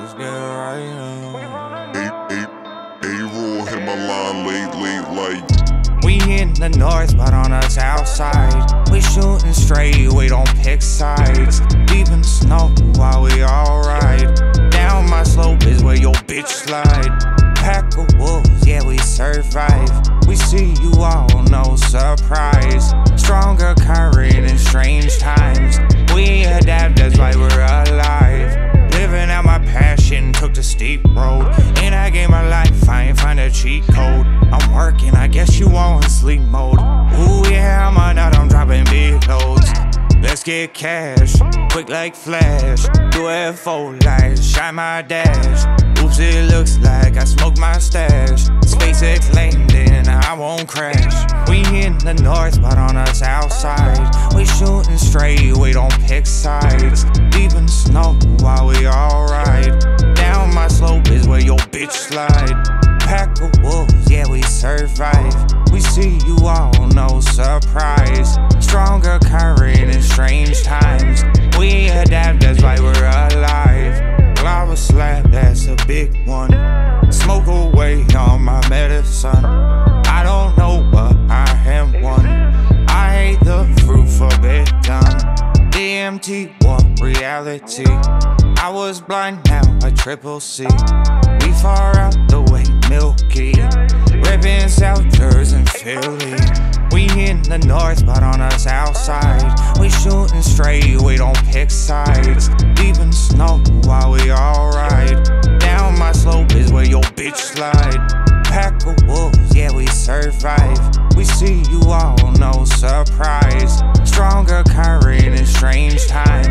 let's get right now. A, A, ARULE hit my line late, late like We in the north, but on the south side. We shooting straight, we don't pick sides. Deep in the snow while we all ride. Down my slope is where your bitch slide. Pack of wolves, yeah, we survive. We see you all, no surprise. The steep road. And I gave my life, I ain't find a cheat code. I'm working, I guess you on sleep mode. Ooh, yeah, I'm a nut, I'm dropping big loads. Let's get cash, quick like flash. Do it for life, shine my dash. Oops, it looks like I smoked my stash. SpaceX landing, I won't crash. We in the north, but on the south side. We shooting straight, we don't pick sides. Deep in the snow while we all survive. We see you all, no surprise. Stronger current in strange times. We adapt, that's why we're alive. Lava slab, that's a big one. Smoke away on my medicine. I don't know, but I am one. I ate the fruit forbidden. DMT, what reality? I was blind, now a triple C. We Philly. We in the north, but on the south side. We shooting straight, we don't pick sides. Deep in snow while we all ride. Down my slope is where your bitch slide. Pack of wolves, yeah, we survive. We see you all, no surprise. Stronger current in strange times.